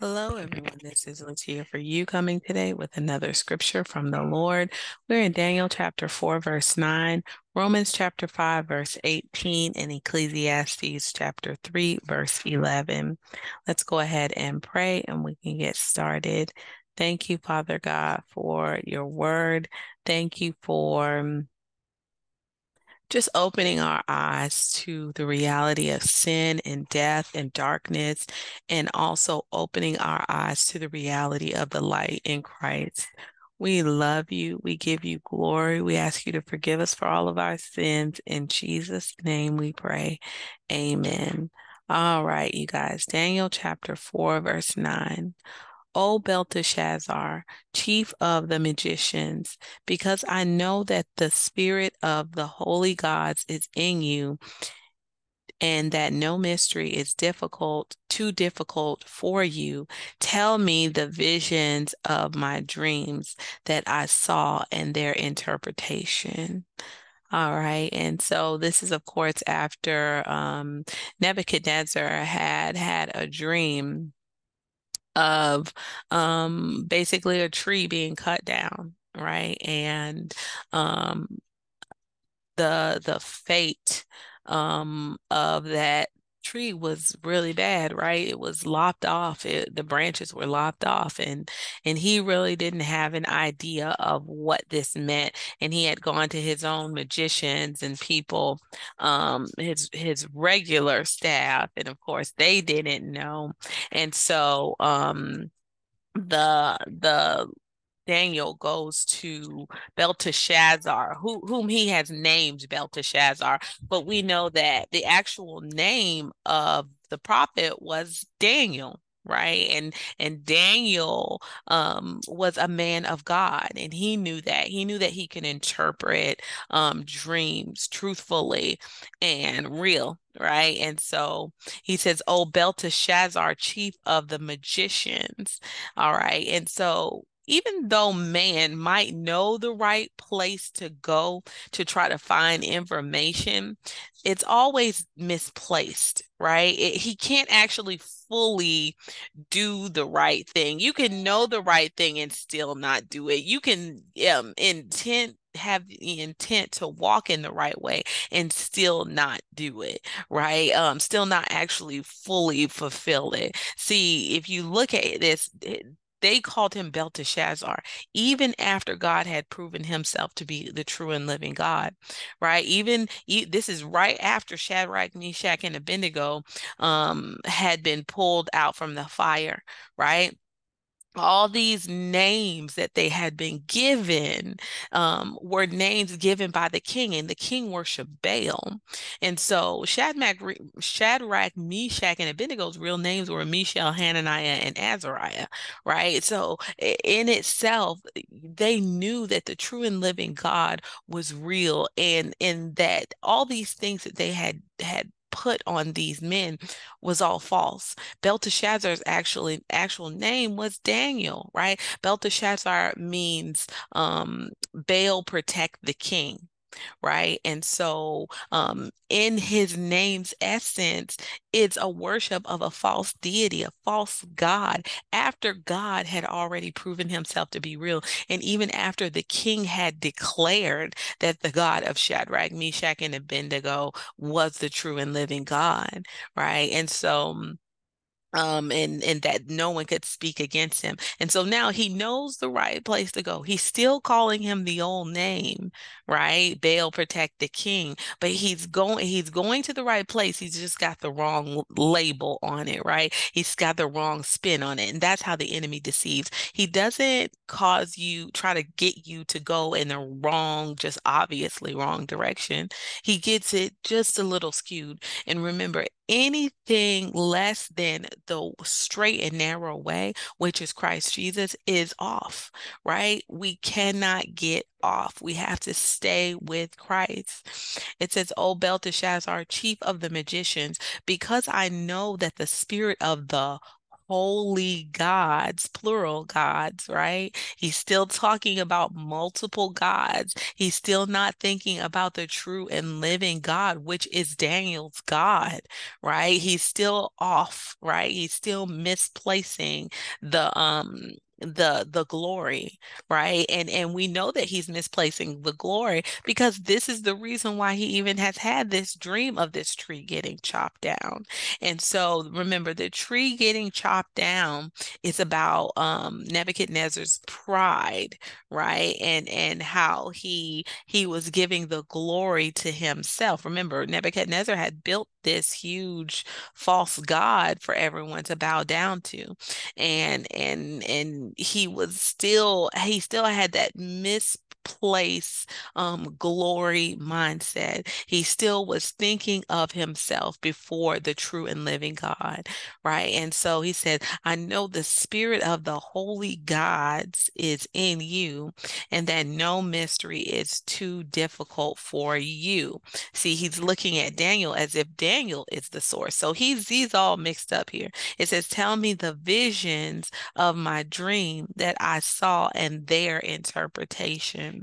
Hello, everyone. This is Latia for you coming today with another scripture from the Lord. We're in Daniel chapter 4, verse 9, Romans chapter 5, verse 18, and Ecclesiastes chapter 3, verse 11. Let's go ahead and pray and we can get started. Thank you, Father God, for your word. Thank you for mm, just opening our eyes to the reality of sin and death and darkness, and also opening our eyes to the reality of the light in Christ. We love you. We give you glory. We ask you to forgive us for all of our sins. In Jesus' name we pray. Amen. All right, you guys. Daniel chapter 4, verse 9. O Belteshazzar, chief of the magicians, because I know that the spirit of the holy gods is in you, and that no mystery is difficult, too difficult for you. Tell me the visions of my dreams that I saw and their interpretation. All right. And so this is, of course, after um, Nebuchadnezzar had had a dream of um, basically a tree being cut down, right? And um, the the fate um, of that tree was really bad, right? It was lopped off. It, the branches were lopped off, and and he really didn't have an idea of what this meant. And he had gone to his own magicians and people, um, his his regular staff, and of course they didn't know. And so, um, the the Daniel goes to Belteshazzar, who, whom he has named Belteshazzar, but we know that the actual name of the prophet was Daniel right? And and daniel um was a man of god and he knew that. He knew that he can interpret um dreams truthfully and real right? And so he says oh belteshazzar chief of the magicians all right? And so even though man might know the right place to go to try to find information, it's always misplaced, right? It, he can't actually fully do the right thing. You can know the right thing and still not do it. You can um, intent have the intent to walk in the right way and still not do it right um still not actually fully fulfill it see if you look at this they called him Belteshazzar, even after God had proven himself to be the true and living God, right? Even this is right after Shadrach, Meshach, and Abednego um, had been pulled out from the fire, right? All these names that they had been given um, were names given by the king, and the king worshiped Baal. And so Shadrach, Shadrach, Meshach, and Abednego's real names were Mishael, Hananiah, and Azariah, right? So in itself, they knew that the true and living God was real, and and that all these things that they had had put on these men was all false. Belteshazzar's actually actual name was Daniel, right? Belteshazzar means um, Baal protect the king right? And so, um, in his name's essence, it's a worship of a false deity, a false God, after God had already proven himself to be real. And even after the king had declared that the God of Shadrach, Meshach, and Abednego was the true and living God, right? And so, um and and that no one could speak against him and so now he knows the right place to go. He's still calling him the old name right? Baal protect the king but he's going he's going to the right place. He's just got the wrong label on it right? He's got the wrong spin on it and that's how the enemy deceives. He doesn't cause you try to get you to go in the wrong just obviously wrong direction. He gets it just a little skewed and remember anything less than the straight and narrow way, which is Christ Jesus, is off, right? We cannot get off. We have to stay with Christ. It says, O Belteshazzar, chief of the magicians, because I know that the spirit of the holy gods, plural gods, right? He's still talking about multiple gods. He's still not thinking about the true and living God, which is Daniel's God, right? He's still off, right? He's still misplacing the um the the glory right? And and we know that he's misplacing the glory because this is the reason why he even has had this dream of this tree getting chopped down. And so remember the tree getting chopped down is about um nebuchadnezzar's pride right? And and how he he was giving the glory to himself. Remember nebuchadnezzar had built this huge false god for everyone to bow down to. And and and he was still he still had that misplaced um, glory mindset. He still was thinking of himself before the true and living God, right? And so he said, I know the spirit of the holy gods is in you, and that no mystery is too difficult for you. See, he's looking at Daniel as if Daniel is the source. So he's he's all mixed up here. It says, Tell me the visions of my dream that I saw and their interpretation.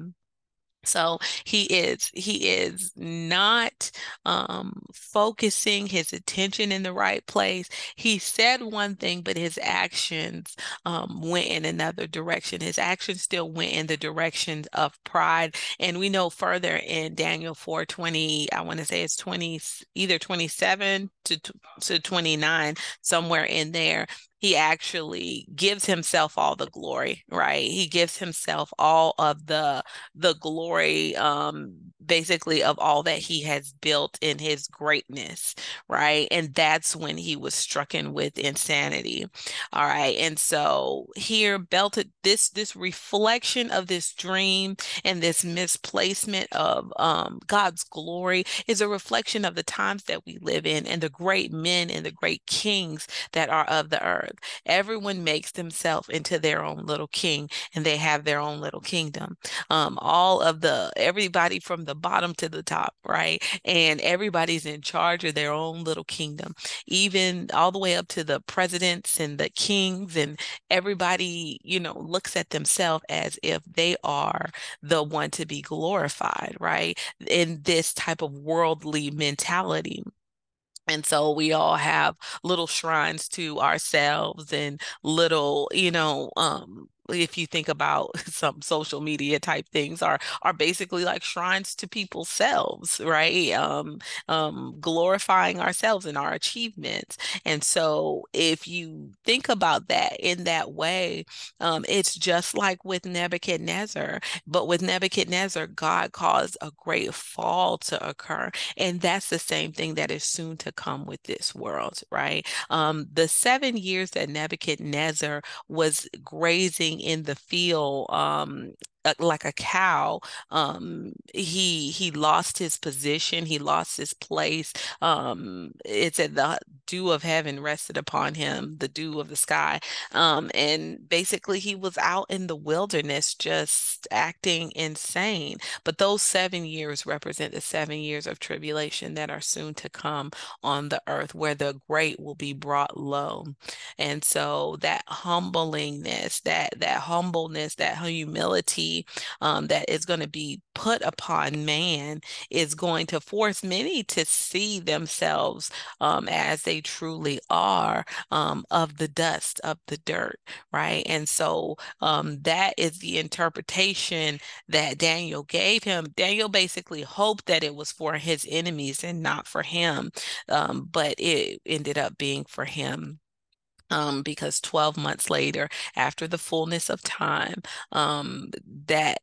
So he is he is not um, focusing his attention in the right place. He said one thing, but his actions um, went in another direction. His actions still went in the direction of pride. And we know further in Daniel 4:20, I want to say it's 20, either 27 to, to 29, somewhere in there he actually gives himself all the glory right? He gives himself all of the the glory um basically of all that he has built in his greatness right? And that's when he was stricken with insanity. All right. And so here belted this this reflection of this dream and this misplacement of um god's glory is a reflection of the times that we live in and the great men and the great kings that are of the earth. Everyone makes themselves into their own little king and they have their own little kingdom. Um, all of the, everybody from the bottom to the top, right? And everybody's in charge of their own little kingdom, even all the way up to the presidents and the kings and everybody, you know, looks at themselves as if they are the one to be glorified, right? In this type of worldly mentality. And so we all have little shrines to ourselves and little, you know, um, if you think about some social media type things are are basically like shrines to people's selves right? Um, um, glorifying ourselves and our achievements. And so if you think about that in that way um, it's just like with nebuchadnezzar but with nebuchadnezzar god caused a great fall to occur and that's the same thing that is soon to come with this world right? Um, the seven years that nebuchadnezzar was grazing in the field um, like a cow um he he lost his position he lost his place um it said the dew of heaven rested upon him the dew of the sky um and basically he was out in the wilderness just acting insane but those seven years represent the seven years of tribulation that are soon to come on the earth where the great will be brought low and so that humblingness that that humbleness that humility um, that is going to be put upon man is going to force many to see themselves um, as they truly are um, of the dust, of the dirt, right? And so um, that is the interpretation that Daniel gave him. Daniel basically hoped that it was for his enemies and not for him, um, but it ended up being for him um, because 12 months later, after the fullness of time, um, that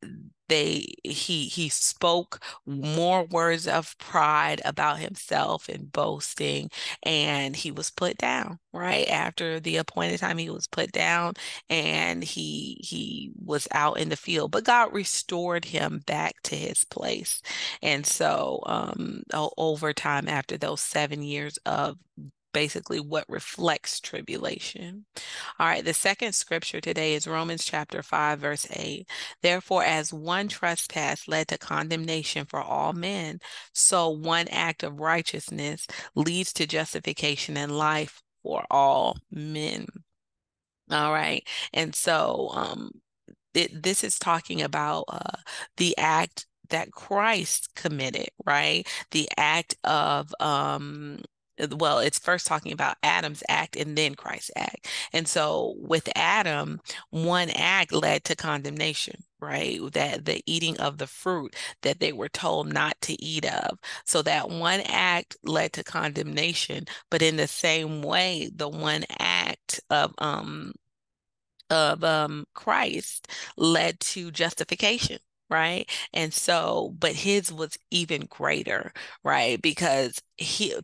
they he he spoke more words of pride about himself and boasting and he was put down right? After the appointed time he was put down and he he was out in the field but god restored him back to his place. And so um over time after those seven years of basically what reflects tribulation. All right, the second scripture today is Romans chapter 5, verse 8. Therefore, as one trespass led to condemnation for all men, so one act of righteousness leads to justification and life for all men. All right. And so um it, this is talking about uh, the act that Christ committed, right? The act of um well, it's first talking about Adam's act and then Christ's act. And so with Adam, one act led to condemnation, right? That the eating of the fruit that they were told not to eat of. So that one act led to condemnation, but in the same way, the one act of um of um, Christ led to justification right? And so, but his was even greater, right? Because he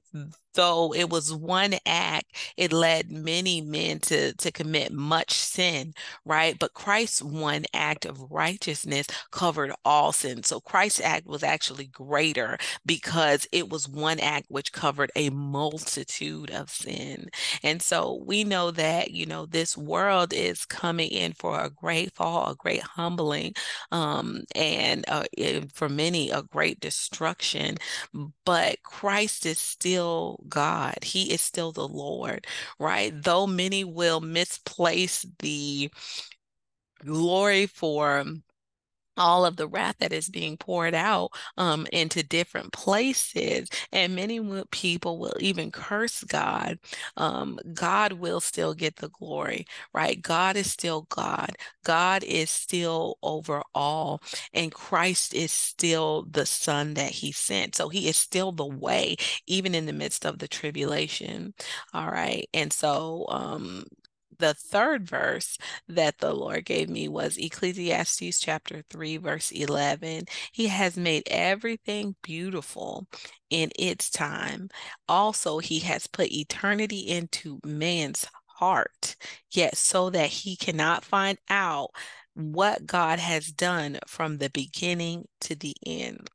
though it was one act, it led many men to to commit much sin, right? But Christ's one act of righteousness covered all sin. So Christ's act was actually greater because it was one act which covered a multitude of sin. And so we know that, you know, this world is coming in for a great fall, a great humbling, um, and uh, for many, a great destruction. But Christ is still God. He is still the Lord, right? Though many will misplace the glory for all of the wrath that is being poured out um, into different places. And many people will even curse God. Um, God will still get the glory, right? God is still God. God is still over all. And Christ is still the Son that He sent. So He is still the way, even in the midst of the tribulation. All right. And so, um, the third verse that the Lord gave me was Ecclesiastes chapter 3, verse 11. He has made everything beautiful in its time. Also, He has put eternity into man's heart, yet so that he cannot find out what God has done from the beginning to the end.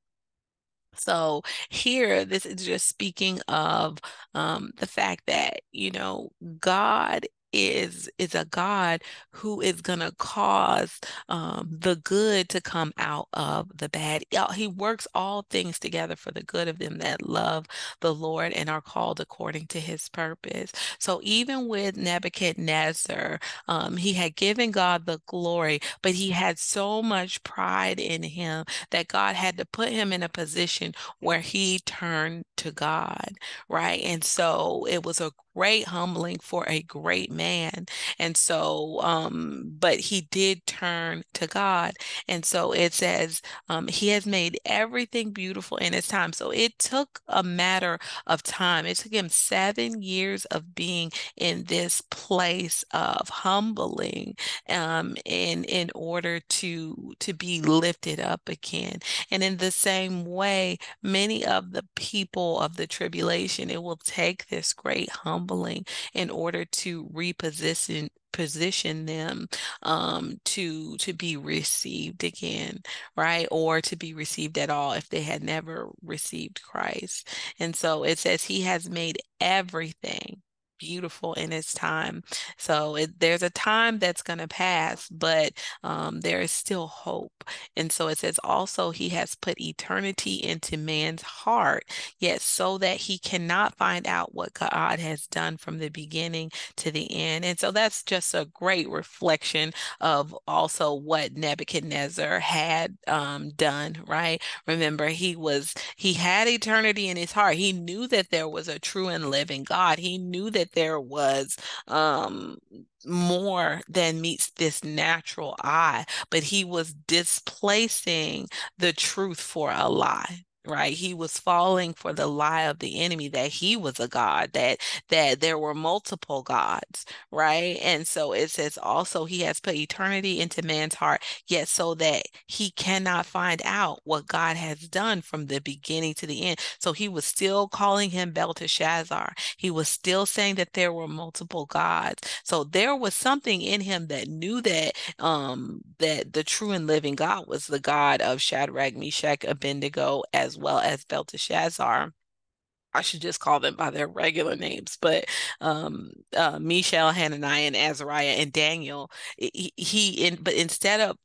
So here, this is just speaking of um, the fact that, you know, God is is a God who is gonna cause um, the good to come out of the bad. He works all things together for the good of them that love the Lord and are called according to His purpose. So even with Nebuchadnezzar, um, he had given God the glory, but he had so much pride in him that God had to put him in a position where he turned to God, right? And so it was a great humbling for a great man. And so, um, but he did turn to God. And so it says, um, he has made everything beautiful in his time. So it took a matter of time. It took him seven years of being in this place of humbling um, in in order to to be lifted up again. And in the same way, many of the people of the tribulation, it will take this great humbling humbling in order to reposition position them um, to to be received again, right? Or to be received at all if they had never received Christ. And so it says he has made everything beautiful in its time. So it, there's a time that's going to pass, but um, there is still hope. And so it says also he has put eternity into man's heart, yet so that he cannot find out what God has done from the beginning to the end. And so that's just a great reflection of also what Nebuchadnezzar had um, done, right? Remember, he was, he had eternity in his heart. He knew that there was a true and living God. He knew that there was um, more than meets this natural eye, but he was displacing the truth for a lie right? He was falling for the lie of the enemy that he was a god that that there were multiple gods right? And so it says also he has put eternity into man's heart yet so that he cannot find out what god has done from the beginning to the end. So he was still calling him belteshazzar. He was still saying that there were multiple gods. So there was something in him that knew that um that the true and living god was the god of shadrach meshach abednego as as well as Belteshazzar. I should just call them by their regular names, but um, uh, Hananiah, and Azariah, and Daniel. He, he in, but instead of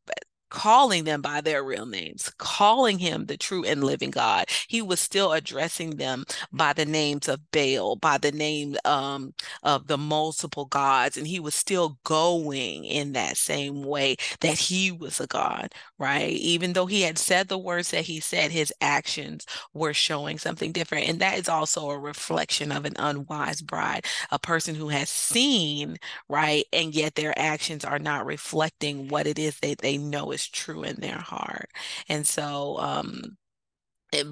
calling them by their real names, calling him the true and living God. He was still addressing them by the names of Baal, by the name um, of the multiple gods, and he was still going in that same way that he was a God, right? Even though he had said the words that he said, his actions were showing something different. And that is also a reflection of an unwise bride, a person who has seen, right? And yet their actions are not reflecting what it is that they know is true in their heart. And so, um,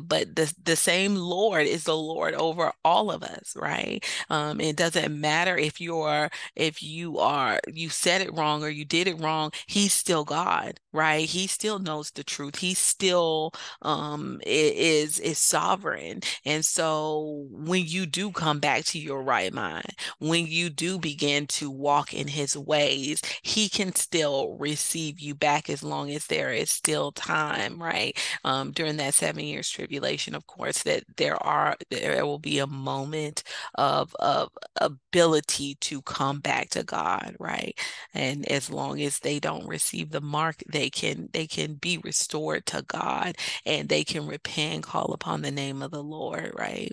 but the the same Lord is the Lord over all of us, right? Um, it doesn't matter if you're if you are you said it wrong or you did it wrong. He's still God, right? He still knows the truth. He still um is is sovereign. And so when you do come back to your right mind, when you do begin to walk in His ways, He can still receive you back as long as there is still time, right? Um, during that seven years tribulation, of course, that there are there will be a moment of of ability to come back to God, right? And as long as they don't receive the mark, they can they can be restored to God and they can repent, call upon the name of the Lord, right?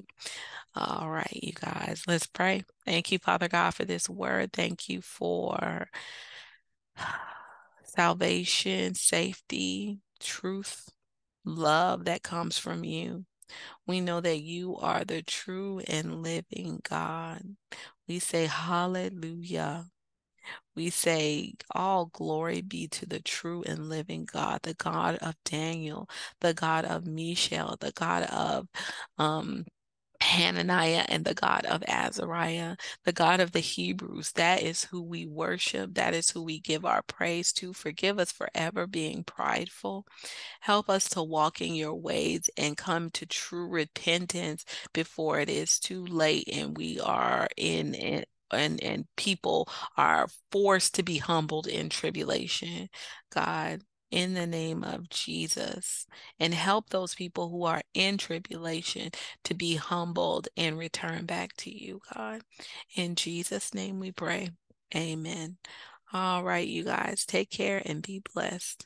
All right, you guys, let's pray. Thank you, Father God, for this word. Thank you for salvation, safety, truth love that comes from you. We know that you are the true and living God. We say hallelujah. We say, All glory be to the true and living God, the God of Daniel, the God of Mishael, the God of um, Hananiah and the God of Azariah, the God of the Hebrews. That is who we worship. That is who we give our praise to. Forgive us for ever being prideful. Help us to walk in your ways and come to true repentance before it is too late and we are in it and and people are forced to be humbled in tribulation. God, in the name of Jesus and help those people who are in tribulation to be humbled and return back to you, God. In Jesus' name we pray. Amen. All right, you guys, take care and be blessed.